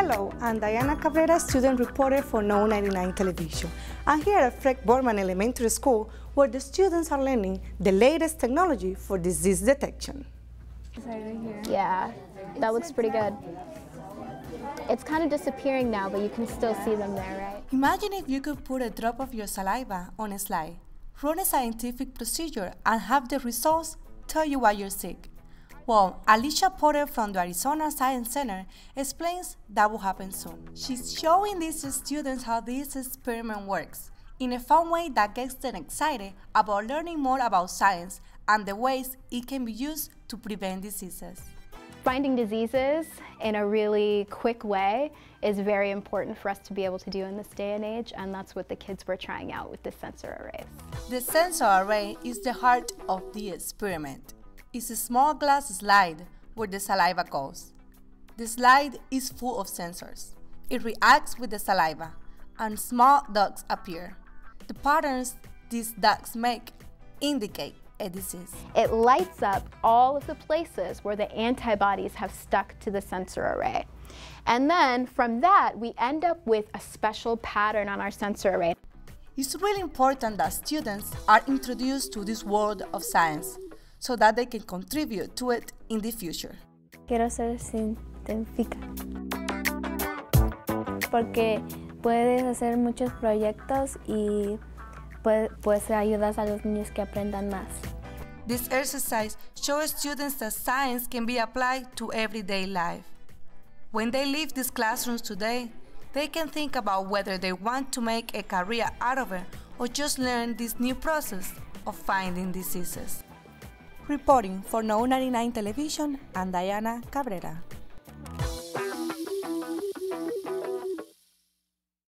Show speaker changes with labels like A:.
A: Hello, I'm Diana Cabrera, student reporter for know99 Television. I'm here at Frank Borman Elementary School, where the students are learning the latest technology for disease detection.
B: Yeah, that looks pretty good. It's kind of disappearing now, but you can still see them there, right?
A: Imagine if you could put a drop of your saliva on a slide, run a scientific procedure, and have the results tell you why you're sick. Well, Alicia Porter from the Arizona Science Center explains that will happen soon. She's showing these students how this experiment works in a fun way that gets them excited about learning more about science and the ways it can be used to prevent diseases.
B: Finding diseases in a really quick way is very important for us to be able to do in this day and age, and that's what the kids were trying out with the sensor arrays.
A: The sensor array is the heart of the experiment. It's a small glass slide where the saliva goes. The slide is full of sensors. It reacts with the saliva, and small dots appear. The patterns these dots make indicate a disease.
B: It lights up all of the places where the antibodies have stuck to the sensor array. And then from that, we end up with a special pattern on our sensor array.
A: It's really important that students are introduced to this world of science so that they can contribute to it in the future.
C: Quiero ser científica porque puedes hacer muchos proyectos y pues ayudas a los niños que aprendan más.
A: This exercise shows students that science can be applied to everyday life. When they leave these classrooms today, they can think about whether they want to make a career out of it or just learn this new process of finding diseases. Reporting for know99 Television, I'm Diana Cabrera.